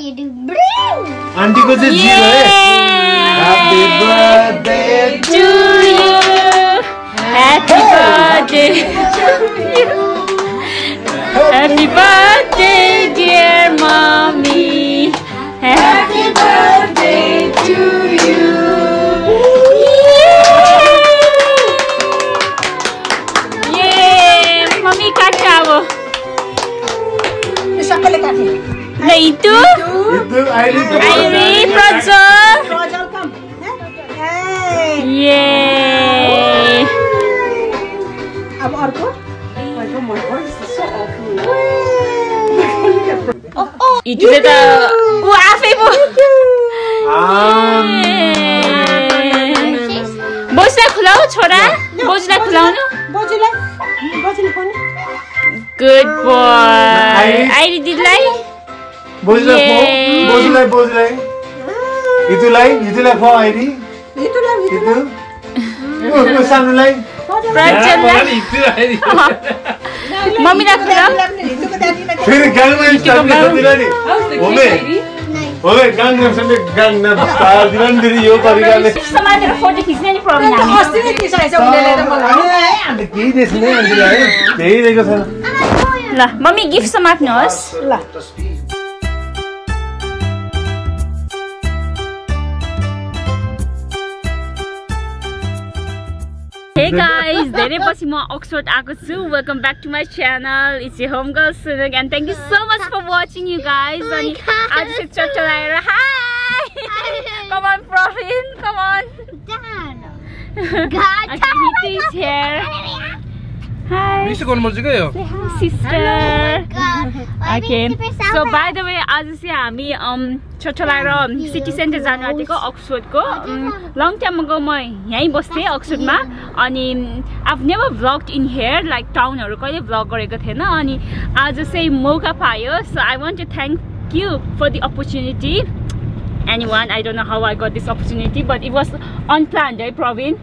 you do. Bring. आन्टीको चाहिँ zero है ह्याप्पी बर्थडे To अब अर्को अर्को मन इटुले त ऊ आफै पो बोजूलाई खुलाऊ छोरा बोजूलाई खुलाउनु बजुलाई गुड बोय आइरी दिदीलाई बोजूलाई फो. बोजूलाई बोजूलाई इतुलाई इतुलाई फो ऊ, ऊ सानोलाई प्रज्वललाई मम्मीलाई खुलाऊ हिटुको दाजुलाई फेरि गाङमा स्टाइल दिल नि होमे होमे गाङनाम सबै गाङनाम स्टाइल दिल नि फेरि यो तरिकाले समातेर फोटो खिच्ने नि प्रब्लम हामी अस्ति नै खिचाएछ उनीहरूले त मलाई अन्त केही देख्छ नै आन्टीलाई है केही दिएको छैन ल मम्मी गिफ्ट समात्नुहोस् ल हे गाइस धेरै पछि म अक्सफोर्ड आएको छु welcome back to my channel it's a home girl Sunak and thank you so much for watching you guys अनि आज चाहिँ चट्ट लगाएर hi come on Praveen come on Dad. Okay, Hitu is here. Okay. So by the way, आज चाहिँ हामी छोटोलाएर city centre जानु आँटेको अक्सफोर्डको लङ टाइम अगो म यहीँ बस्थेँ अक्सफोर्डमा अनि I've never vlog in here like टाउनहरू कहिले भ्लग गरेको थिएन। अनि आज चाहिँ मौका पायो। So I want to thank you for the opportunity anyone. I don't know how I got this opportunity, but it was unplanned, right, Praveen?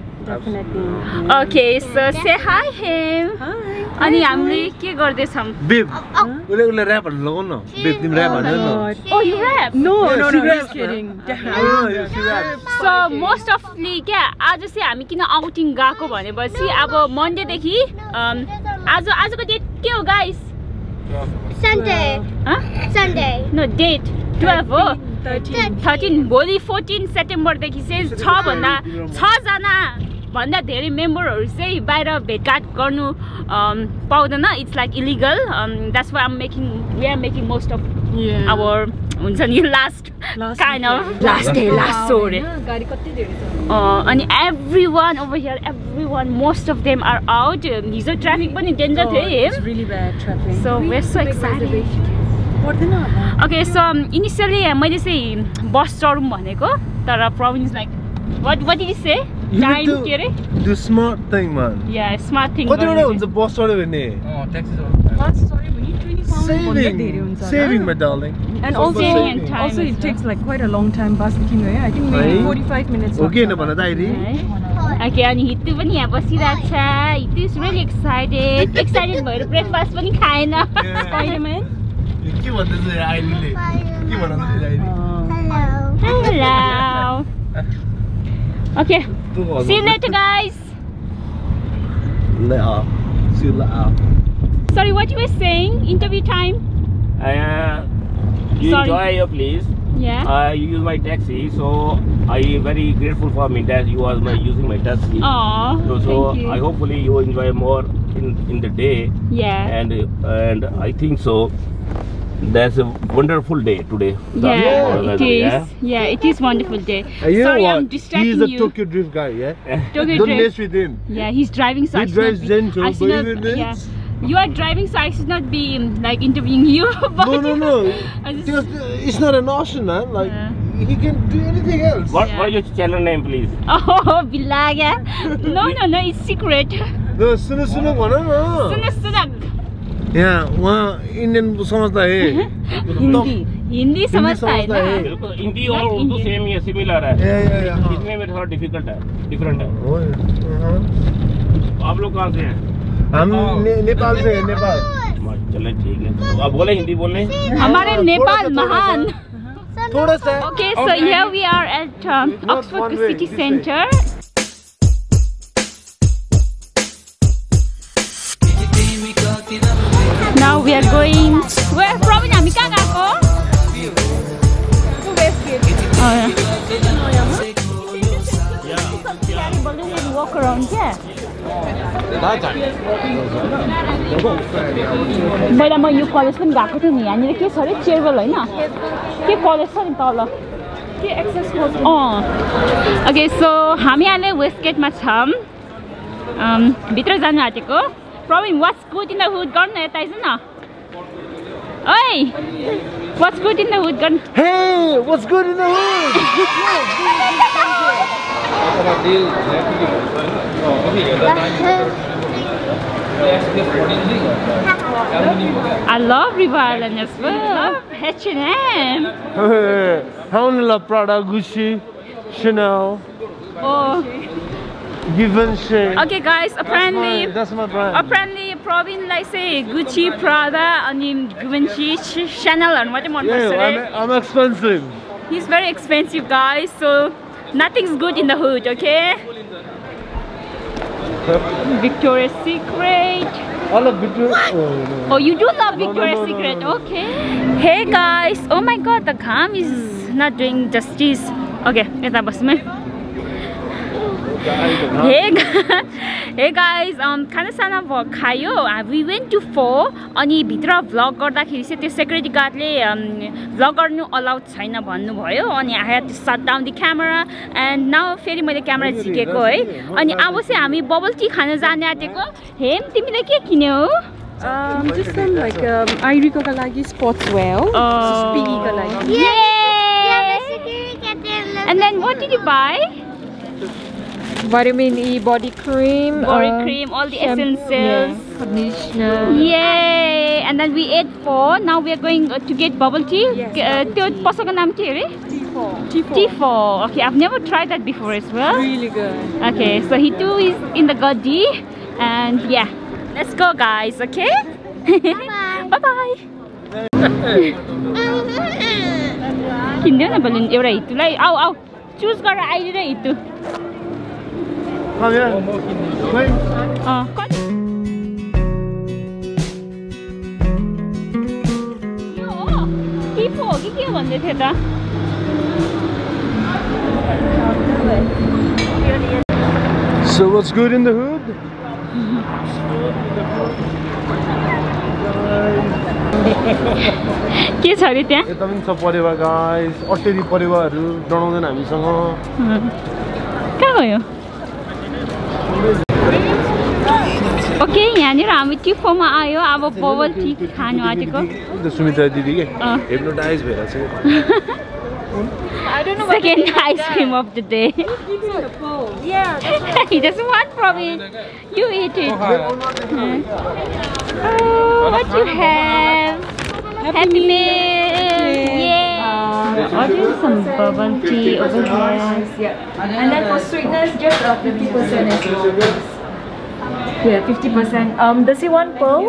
Okay, so say hi him. अनि हामीले के गर्दैछौँ? बेब। उसले उसले ऱ्यापहरू लगाउनु न। बेब तिमी rap हाल्नु न। Oh, you rap? No, no, no, just kidding. So most ofly क्या आज चाहिँ हामी किन आउटिङ गएको भनेपछि अब मन्डेदेखि um, आज आजको डेट के हो guys Sunday. Sunday. No date twelve हो। 13. थर्टिन भोलि फोर्टिन सेप्टेम्बरदेखि चाहिँ छभन्दा छजना भन्दा धेरै मेम्बरहरू चाहिँ बाहिर भेटघाट गर्नु पाउँदैन। It's like illegal that's why um making we are making most of. Our हुन्छ नि last Last kind of last day last so अरे अनि everyone over here everyone most of them are out हिजो ट्राफिक पनि danger थियो. पर्दैन होला। Okay so initially मैले चाहिँ बस चढौँ भनेको तर प्रविन्स like what what is say time to के अरे do smart thing, man. या स्मार्ट थिङ कतिवटा हुन्छ बस चढ्यो भने Bus sorry, we need 20 pounds भन्दा धेरै हुन्छ। Saving my darling. And So also, saving time also it takes like quite a long time bus-देखि गयो I think maybe है? 45 minutes हो कि लाग्छ होइन भन त आइरी ओके अनि हित्तु पनि यहाँ बसिरहेको छ Hitu is really excited excited भएर ब्रेकफास्ट पनि खाएन Spider-Man? के भन्दैछ यो आइरीले के आइरी Hello. Hello okay See you later, guys. Later. See you later. Sorry, what you were saying? Interview time? Uh, you Sorry. enjoy your please. Yeah. I you use my taxi, so I very grateful for me that you was my using my taxi. Oh. so, so thank you. I hopefully you enjoy more in in the day. Yeah. And and I think so. That's a wonderful day today. Yeah, it is. Yeah? yeah? it is wonderful day. Uh, you Sorry. I'm distracting he's a you. Tokyo Drift guy, yeah? Tokyo Don't drift. mess with him. Yeah, he's driving so he drives gentle, I should yeah. You are driving so I should not be um, like interviewing you But No, no, no. just, it's not an option, man. Like, yeah. he can do anything else. What, yeah. what is your channel name, please? Oh, Bilaga. no, no, no, it's secret. No, Suna Suna, whatever. Suna Suna, यहाँ उहाँ Indian समझता है। हिंदी हिंदी समझता है है। ना? बिल्कुल हिंदी और उर्दू सेम ही है सिमिलर है। या, हाँ। इसमें में थोड़ा डिफ़िकल्ट है डिफरेंट है। हाँ। आप लोग कहाँ से हैं? हम नेपाल। से हैं, नेपाल। चले ठीक है। तो आप बोले हिंदी बोलने? हमारे नेपाल महान। थोड़ा सा। Okay, so here we are at um, Not Oxford we are going. Where from? हामी कहाँ गएको? Oh, yeah. balloon and walk around क्या? पहिला म यो कलेज पनि गएको थिएँ नि यहाँनिर के छ अरे चेयरवेल होइन के कलेज छ नि तल अँ ओके सो हामी अहिले वेस्ट गेटमा छौँ अम्, भित्र जानु आँटेको Praveen what's good in the hood गर्नु यता आइज न Oi! What's good in the hood? Gun hey! What's good in the hood? I love Revival and as well. I love H&M. Hey, How many love Prada, Gucci, Chanel? Oh. Givenchy. Okay guys, apparently... That's my, that's my brand. Apparently प्रवीणलाई चाहिँ Gucci प्रादा अनि गुभेन्ची च्यानलहरू मात्रै मनपर्छ Yeah, अरे I'm, I'm expensive. He's very expensive, guys. So nothing's good in the hood, okay? Victoria's Secret. I love Victoria. Oh, no. Oh, you do love No, no, Victoria's no, no, Secret, no. okay? Hey guys, oh my God, the gham is not doing justice. Okay, यता बस्नु है हे hey guys खानासाना भ खायो we went to four अनि भित्र vlog गर्दाखेरि चाहिँ त्यो सेक्युरिटी गार्डले भ्लग गर्नु अलाउड छैन भन्नुभयो अनि I to shut down the camera and now फेरि मैले क्यामेरा झिकेको है अनि अब चाहिँ हामी बबल टी खान जाने आँटेको हेम तिमीले के किन्यौ Um, just some like um, lagi sports wear. Oh. Speedy ka lagi. Yay! And then what did you buy? Vitamin E body cream. Body uh, cream, all the shampoo, essentials. Yeah, conditioner. Yay! And then we ate four. Now we are going uh, to get bubble tea. Yes, Uh, त्यो पसलको नाम के अरे T4. T4. Okay, I've never tried that before as well. Really good. Okay, so he too is in the Gadi. And yeah, let's go guys, okay? bye bye. किनिदेऊ न balloon एउटा हितुलाई आऊ आऊ choose गरेर आइदिएर हितु Come here. Wait. अँ, कति यो हो टिपो हो कि के भन्दै थियो त So what's good in the hood? के छ अरे त्यहाँ यता पनि छ परेवा गाइस अटेरी परेवाहरू डढाउँदैन हामीसँग कहाँ गयो ओके यहाँनिर हामी टिफोमा आयो अब बबल टी खानु आँटेको सुमित्रा दिदी के। हेप्नोटाइज भएर चाहिँ Second ice cream of the day. Yeah. he doesn't want Praveen. You eat it. Oh, what you have? Happy meal. Ordering some bubble tea over here. Yeah. And then for sweetness, just uh, 50% as well. Yeah, 50%. Um, does he want pearl?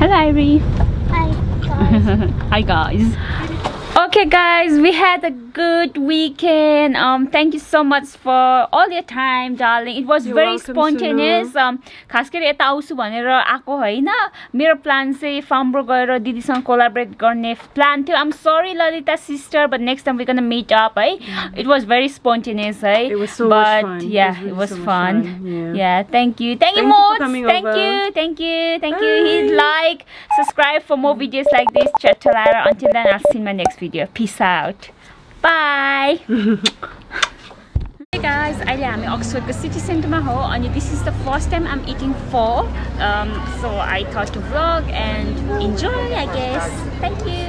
Hello, Irie. Hi, guys. Hi guys. Okay guys, we had a good weekend. Um thank you so much for all your time, darling. It was You're very spontaneous. Um खास गरी यता आउँछु भनेर आएको होइन मेरो plan चाहिँ फार्मब्रो गएर दिदीसँग कोलाबरेट गर्ने प्लान थियो आम sorry Lalita sister but next time we meet up है इट वाज भेरी स्पोन्टेनियस है It was so much but fun. It yeah was really it was so much fun. fun. Yeah. Yeah, thank you. Thank, you, Thank you for Mods. coming Thank over. you. Thank you. Thank you. Hit like, subscribe for more videos like this. Chatalaira. Until then, I'll see you in my next video. Peace out. Bye. hey guys, अहिले हामी अक्सफोर्डको city सेन्टरमा हो अनि this is the first time I'm eating for so I thought to vlog and enjoy I guess thank you